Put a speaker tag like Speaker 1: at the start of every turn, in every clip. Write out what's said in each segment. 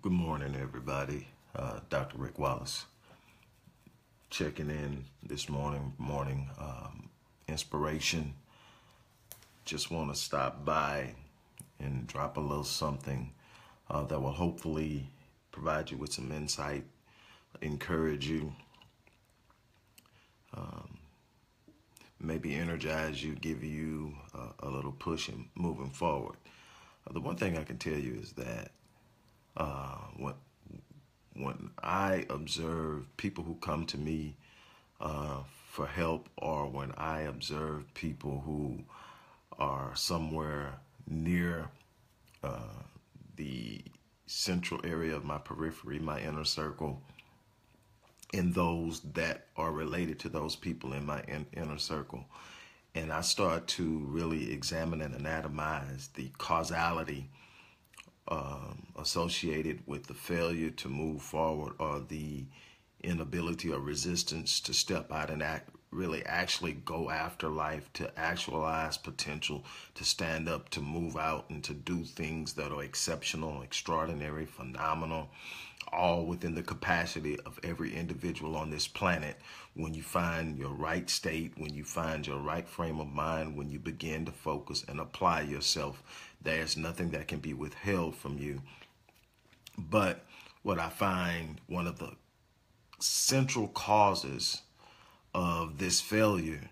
Speaker 1: Good morning, everybody. Uh, Dr. Rick Wallace checking in this morning. Morning um, inspiration. Just want to stop by and drop a little something uh, that will hopefully provide you with some insight, encourage you, um, maybe energize you, give you a, little push in moving forward. Uh, the one thing I can tell you is that uh, when when I observe people who come to me uh, for help, or when I observe people who are somewhere near uh, the central area of my periphery, my inner circle, and those that are related to those people in my in, inner circle. And I start to really examine and anatomize the causality um, associated with the failure to move forward or the inability or resistance to step out and act really actually go after life to actualize potential to stand up to move out and to do things that are exceptional extraordinary phenomenal all within the capacity of every individual on this planet when you find your right state when you find your right frame of mind when you begin to focus and apply yourself there's nothing that can be withheld from you. But what I find one of the central causes of this failure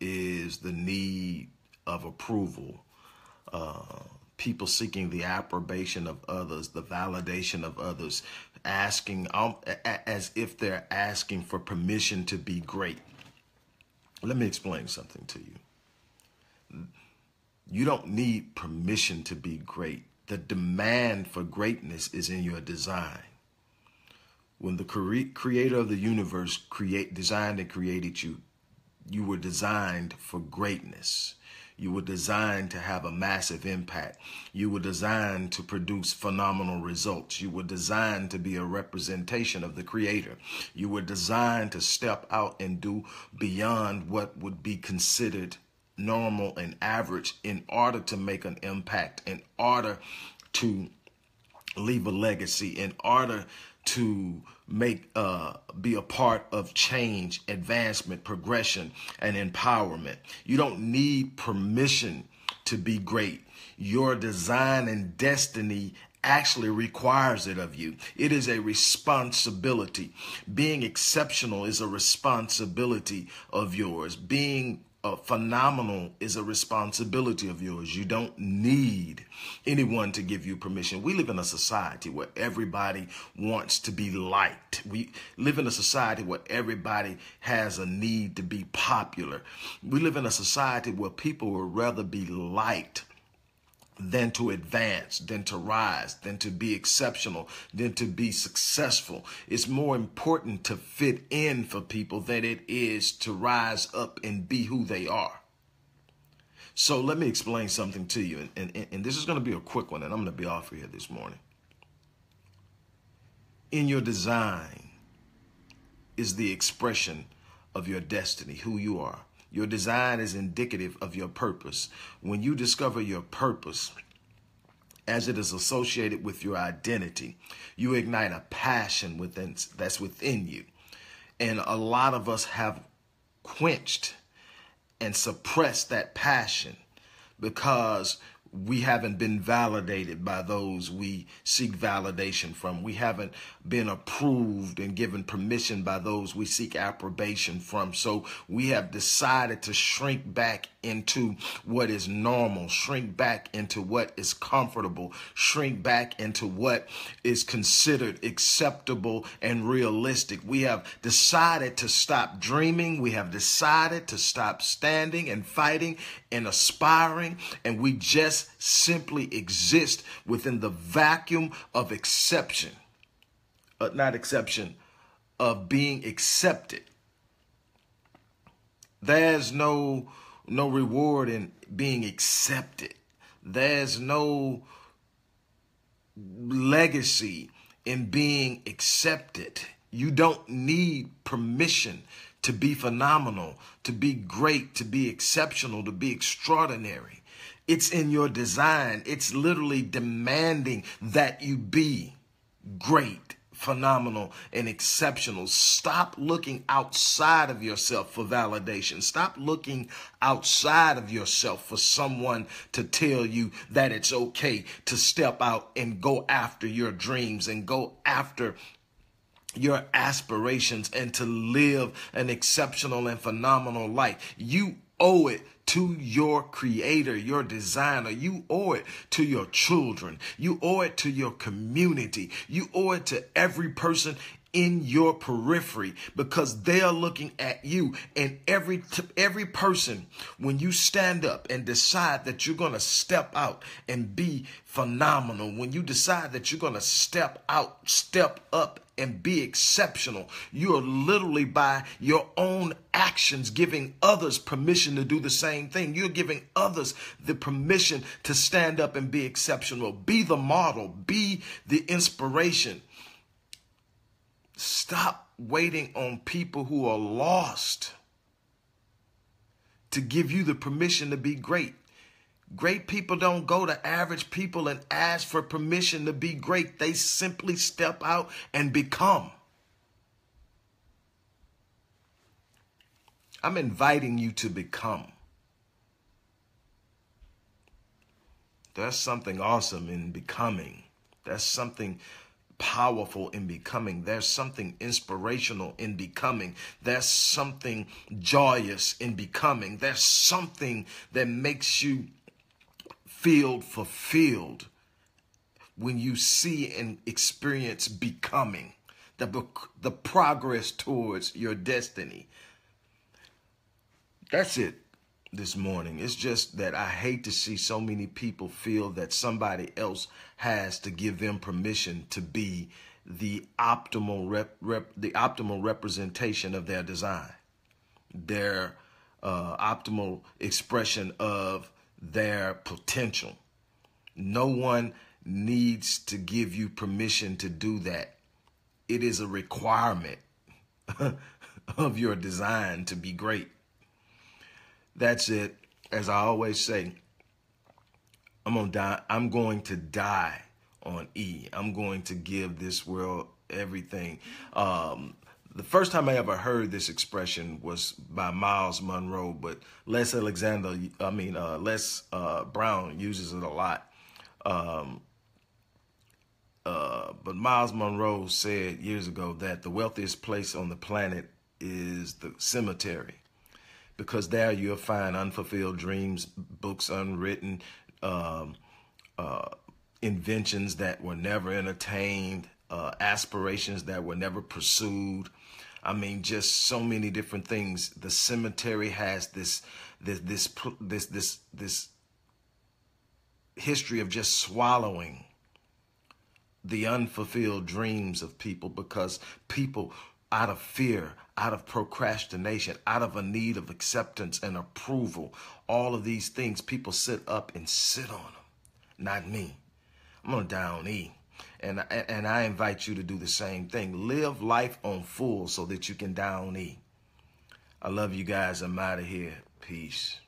Speaker 1: is the need of approval. Uh, people seeking the approbation of others, the validation of others, asking um, as if they're asking for permission to be great. Let me explain something to you. You don't need permission to be great. The demand for greatness is in your design. When the cre- creator of the universe create designed and created you, you were designed for greatness. You were designed to have a massive impact. You were designed to produce phenomenal results. You were designed to be a representation of the Creator. You were designed to step out and do beyond what would be considered normal and average in order to make an impact, in order to leave a legacy, in order to make uh, be a part of change, advancement, progression, and empowerment. You don't need permission to be great. Your design and destiny actually requires it of you. It is a responsibility. Being exceptional is a responsibility of yours. Being uh, phenomenal is a responsibility of yours. You don't need anyone to give you permission. We live in a society where everybody wants to be liked. We live in a society where everybody has a need to be popular. We live in a society where people would rather be liked than to advance, than to rise, than to be exceptional, than to be successful. It's more important to fit in for people than it is to rise up and be who they are. So let me explain something to you, and, and, and this is going to be a quick one, and I'm going to be off here this morning. In your design is the expression of your destiny, who you are. Your design is indicative of your purpose. When you discover your purpose, as it is associated with your identity, you ignite a passion within that's within you. And a lot of us have quenched and suppressed that passion because we haven't been validated by those we seek validation from. We haven't been approved and given permission by those we seek approbation from. So we have decided to shrink back into what is normal, shrink back into what is comfortable, shrink back into what is considered acceptable and realistic. We have decided to stop dreaming. We have decided to stop standing and fighting and aspiring. And we just simply exist within the vacuum of exception, uh, not exception, of being accepted. There's no no reward in being accepted. There's no legacy in being accepted. You don't need permission to be phenomenal, to be great, to be exceptional, to be extraordinary. It's in your design. It's literally demanding that you be. great, phenomenal, and exceptional. Stop looking outside of yourself for validation. Stop looking outside of yourself for someone to tell you that it's okay to step out and go after your dreams and go after your aspirations and to live an exceptional and phenomenal life. You owe it to your creator, your designer. You owe it to your children. You owe it to your community. You owe it to every person in your periphery because they are looking at you and every every person when you stand up and decide that you're going to step out and be phenomenal when you decide that you're going to step out step up and be exceptional. You're literally by your own actions giving others permission to do the same thing. You're giving others the permission to stand up and be exceptional. Be the model. Be the inspiration. Stop waiting on people who are lost to give you the permission to be great. Great people don't go to average people and ask for permission to be great. They simply step out and become. I'm inviting you to become. There's something awesome in becoming. There's something powerful in becoming. There's something inspirational in becoming. There's something joyous in becoming. There's something that makes you feel fulfilled when you see and experience becoming the, the progress towards your destiny. That's it this morning. It's just that I hate to see so many people feel that somebody else has to give them permission to be the optimal rep, rep the optimal representation of their design, their uh, optimal expression of their potential. No one needs to give you permission to do that. It is a requirement of your design to be great. That's it. As I always say, I'm gonna die. I'm going to die on E. I'm going to give this world everything. Um, the first time I ever heard this expression was by Myles Munroe, but Les Alexander, I mean uh, Les uh, Brown uses it a lot. Um, uh, but Myles Munroe said years ago that the wealthiest place on the planet is the cemetery because there you'll find unfulfilled dreams, books unwritten, um, uh, inventions that were never entertained, uh, aspirations that were never pursued. I mean, just so many different things. The cemetery has this, this, this, this, this, this history of just swallowing the unfulfilled dreams of people because people out of fear, out of procrastination, out of a need of acceptance and approval. All of these things, people sit up and sit on them. Not me. I'm to down E. And, and I invite you to do the same thing. Live life on full so that you can down E. I love you guys. I'm out of here. Peace.